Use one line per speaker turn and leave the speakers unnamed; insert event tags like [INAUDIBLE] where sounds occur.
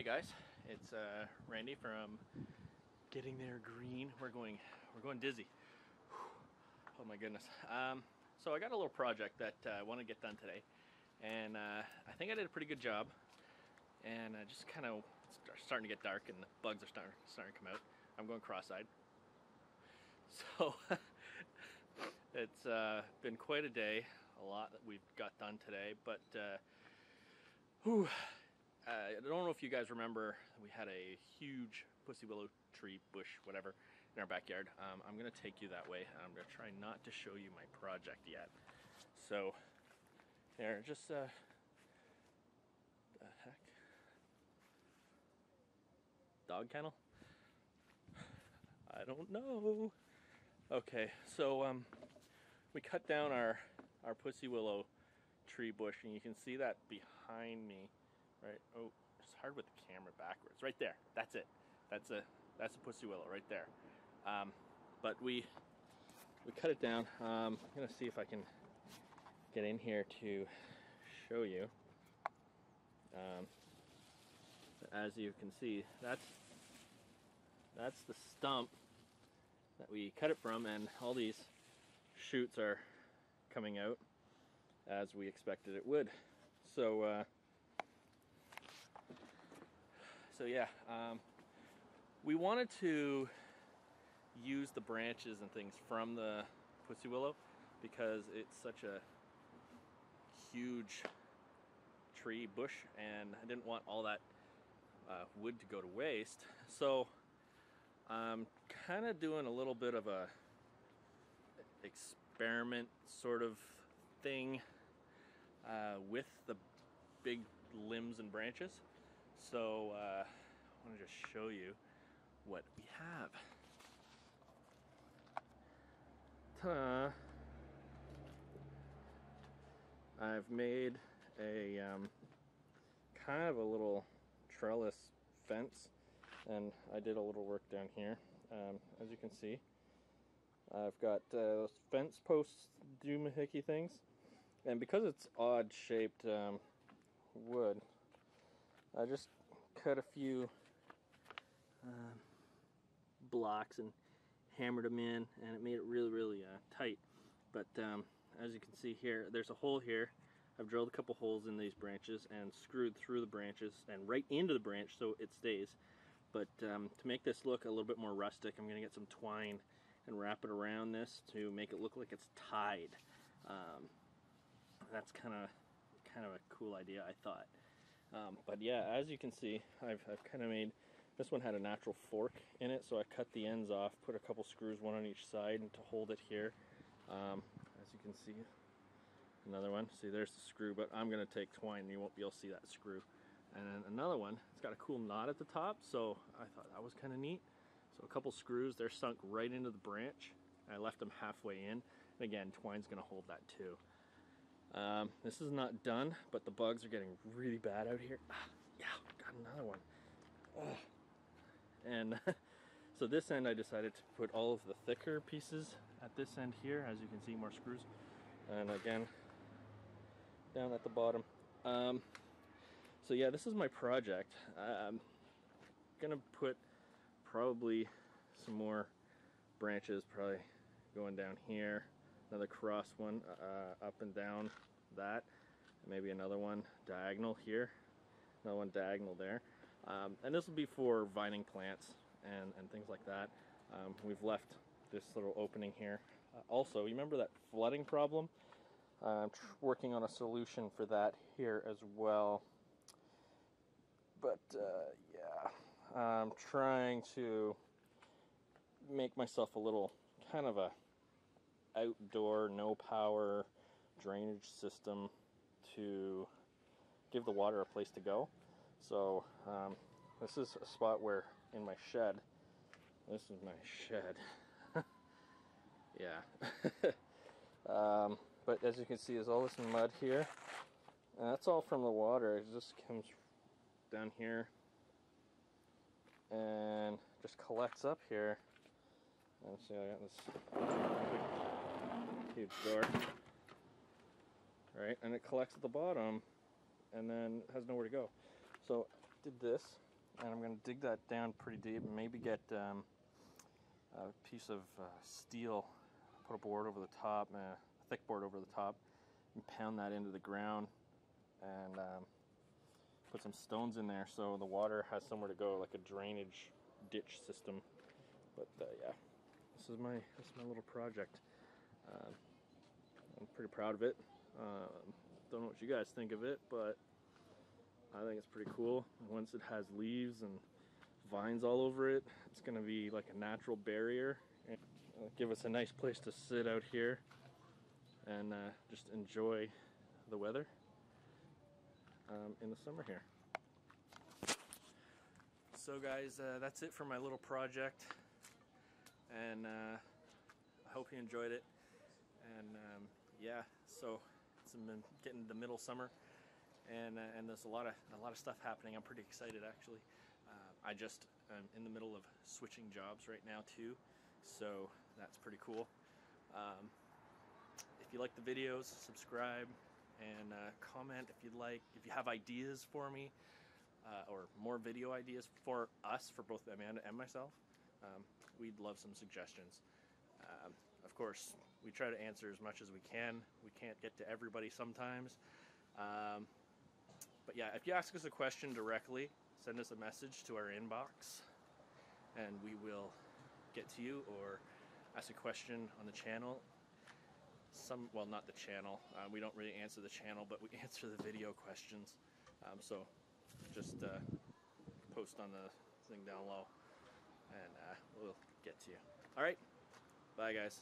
Hey guys, it's uh, Randy from Getting There Green. We're going, we're going dizzy. Oh my goodness. Um, so I got a little project that uh, I want to get done today, and uh, I think I did a pretty good job. And uh, just kind of starting to get dark, and the bugs are starting starting to come out. I'm going cross-eyed. So [LAUGHS] it's uh, been quite a day. A lot that we've got done today, but. Uh, whew, I don't know if you guys remember, we had a huge pussy willow tree, bush, whatever, in our backyard. Um, I'm going to take you that way. I'm to try not to show you my project yet. So, there, just, uh, the heck? Dog kennel? I don't know. Okay, so, um, we cut down our, our pussy willow tree bush, and you can see that behind me right? Oh, it's hard with the camera backwards. Right there. That's it. That's a that's a pussy willow right there. Um, but we we cut it down. Um, I'm gonna see if I can get in here to show you. Um, as you can see, that's that's the stump that we cut it from, and all these shoots are coming out as we expected it would. So. Uh, so yeah, um, we wanted to use the branches and things from the pussy willow because it's such a huge tree bush and I didn't want all that uh, wood to go to waste. So I'm kind of doing a little bit of a experiment sort of thing uh, with the big limbs and branches. So uh, I want to just show you what we have. Ta-da! I've made a um, kind of a little trellis fence and I did a little work down here. Um, as you can see, I've got uh, those fence posts doohickey things and because it's odd shaped um, wood I just cut a few uh, blocks and hammered them in and it made it really really uh, tight. But um, as you can see here there's a hole here. I've drilled a couple holes in these branches and screwed through the branches and right into the branch so it stays. But um, to make this look a little bit more rustic I'm gonna get some twine and wrap it around this to make it look like it's tied. Um, that's kind of kind of a cool idea I thought um, but yeah, as you can see, I've, I've kind of made, this one had a natural fork in it, so I cut the ends off, put a couple screws, one on each side to hold it here. Um, as you can see, another one. See, there's the screw, but I'm going to take twine, you won't be able to see that screw. And then another one, it's got a cool knot at the top, so I thought that was kind of neat. So a couple screws, they're sunk right into the branch. I left them halfway in. And again, twine's going to hold that too. Um, this is not done, but the bugs are getting really bad out here. Ah, yeah, got another one. Oh. And [LAUGHS] so this end I decided to put all of the thicker pieces at this end here. As you can see, more screws. And again, down at the bottom. Um, so yeah, this is my project. I'm gonna put probably some more branches, probably going down here another cross one uh, up and down that. Maybe another one diagonal here another one diagonal there. Um, and this will be for vining plants and, and things like that. Um, we've left this little opening here. Uh, also remember that flooding problem? I'm working on a solution for that here as well. But uh, yeah I'm trying to make myself a little kind of a outdoor, no power drainage system to give the water a place to go. So um, this is a spot where in my shed, this is my shed. [LAUGHS] yeah. [LAUGHS] um, but as you can see, there's all this mud here. And that's all from the water. It just comes down here and just collects up here. And see, I got this huge door. Right, and it collects at the bottom and then has nowhere to go. So did this and I'm going to dig that down pretty deep and maybe get um, a piece of uh, steel, put a board over the top, uh, a thick board over the top, and pound that into the ground and um, put some stones in there so the water has somewhere to go, like a drainage ditch system. But uh, yeah, this is my this is my little project. Um, I'm pretty proud of it. Um, don't know what you guys think of it, but I think it's pretty cool. Once it has leaves and vines all over it, it's gonna be like a natural barrier and uh, give us a nice place to sit out here and uh, just enjoy the weather um, in the summer here. So guys, uh, that's it for my little project, and uh, I hope you enjoyed it. And yeah, so it's been getting the middle summer, and uh, and there's a lot of a lot of stuff happening. I'm pretty excited actually. Uh, I just am in the middle of switching jobs right now too, so that's pretty cool. Um, if you like the videos, subscribe and uh, comment if you'd like. If you have ideas for me uh, or more video ideas for us, for both Amanda and myself, um, we'd love some suggestions. Um, of course, we try to answer as much as we can. We can't get to everybody sometimes. Um, but yeah, if you ask us a question directly, send us a message to our inbox and we will get to you or ask a question on the channel. Some well not the channel. Uh, we don't really answer the channel but we [LAUGHS] answer the video questions. Um, so just uh, post on the thing down low and uh, we'll get to you. All right bye guys